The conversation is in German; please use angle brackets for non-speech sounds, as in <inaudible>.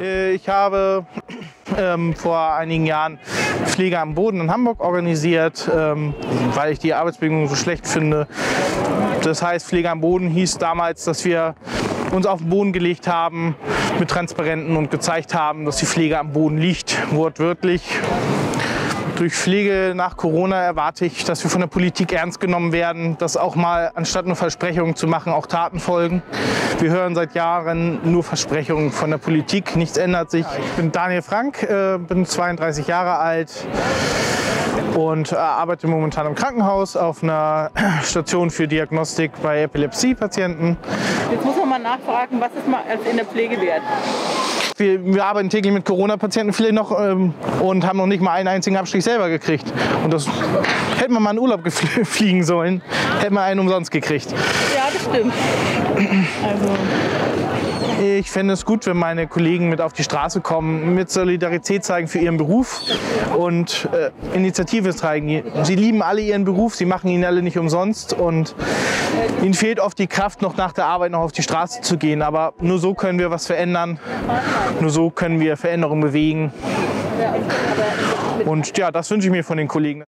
Äh, ich habe <clears throat> ähm, vor einigen Jahren Pflege am Boden in Hamburg organisiert, ähm, weil ich die Arbeitsbedingungen so schlecht finde. Das heißt, Pflege am Boden hieß damals, dass wir uns auf den Boden gelegt haben mit Transparenten und gezeigt haben, dass die Pflege am Boden liegt, wortwörtlich. Durch Pflege nach Corona erwarte ich, dass wir von der Politik ernst genommen werden, dass auch mal anstatt nur Versprechungen zu machen, auch Taten folgen. Wir hören seit Jahren nur Versprechungen von der Politik, nichts ändert sich. Ich bin Daniel Frank, äh, bin 32 Jahre alt und äh, arbeite momentan im Krankenhaus auf einer <clears throat> Station für Diagnostik bei Epilepsie-Patienten. Jetzt muss mal nachfragen, was ist mal in der Pflege wert? Wir, wir arbeiten täglich mit Corona-Patienten viele noch ähm, und haben noch nicht mal einen einzigen Abstrich selber gekriegt. Und das hätten wir mal in Urlaub <laughs> fliegen sollen, hätten wir einen umsonst gekriegt. Ja, das stimmt. Also ich fände es gut, wenn meine Kollegen mit auf die Straße kommen, mit Solidarität zeigen für ihren Beruf und äh, Initiative zeigen. Sie lieben alle ihren Beruf, sie machen ihn alle nicht umsonst und ihnen fehlt oft die Kraft, noch nach der Arbeit noch auf die Straße zu gehen. Aber nur so können wir was verändern, nur so können wir Veränderungen bewegen. Und ja, das wünsche ich mir von den Kollegen.